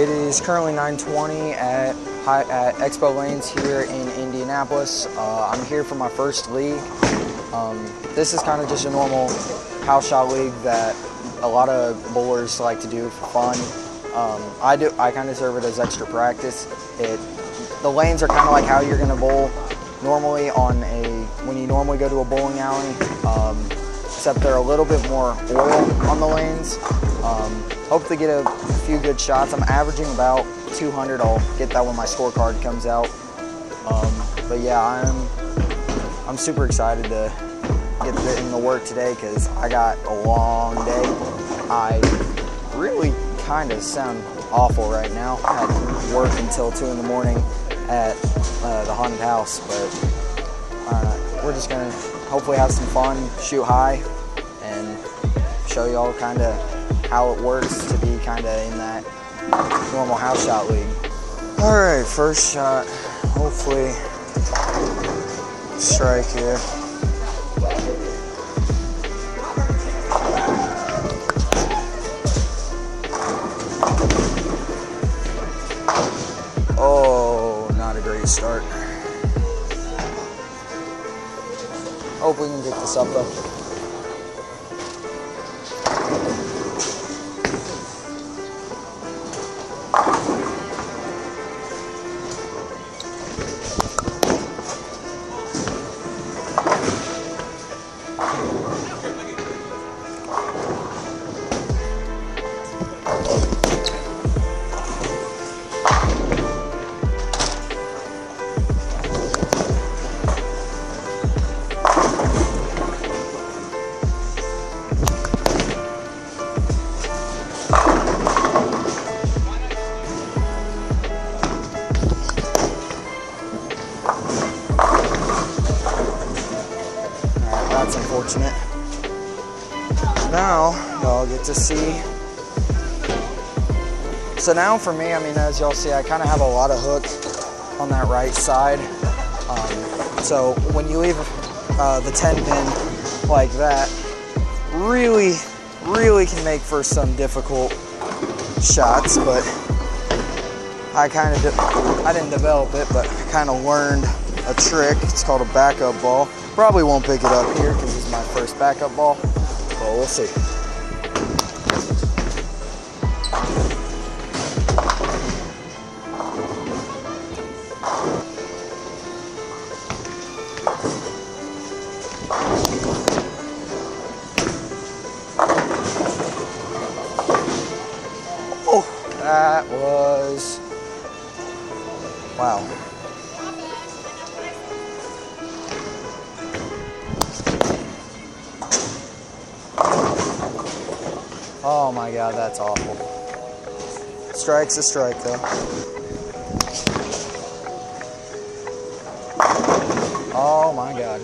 It is currently 9:20 at at Expo Lanes here in Indianapolis. Uh, I'm here for my first league. Um, this is kind of just a normal house shot league that a lot of bowlers like to do for fun. Um, I do. I kind of serve it as extra practice. It the lanes are kind of like how you're gonna bowl normally on a when you normally go to a bowling alley, um, except they're a little bit more oil on the lanes. Um, hope to get a few good shots. I'm averaging about 200. I'll get that when my scorecard comes out. Um, but yeah, I'm I'm super excited to get in the work today because I got a long day. I really kind of sound awful right now. I had work until 2 in the morning at uh, the haunted house, but uh, we're just going to hopefully have some fun, shoot high, and show y'all kind of how it works to be kind of in that normal house shot league. All right, first shot, hopefully strike here. Oh, not a great start. Hope we can pick this up though. Now, y'all get to see. So now for me, I mean, as y'all see, I kind of have a lot of hook on that right side. Um, so when you leave uh, the 10 pin like that, really, really can make for some difficult shots, but I kind of, I didn't develop it, but kind of learned a trick. It's called a backup ball. Probably won't pick it up here because it's my first backup ball, but we'll see. Oh, that was wow. Oh my god, that's awful. Strike's a strike though. Oh my god.